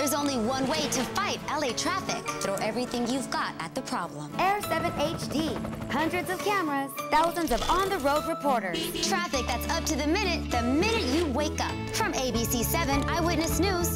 There's only one way to fight LA traffic. Throw everything you've got at the problem. Air 7 HD. Hundreds of cameras, thousands of on-the-road reporters. Traffic that's up to the minute the minute you wake up. From ABC 7 Eyewitness News,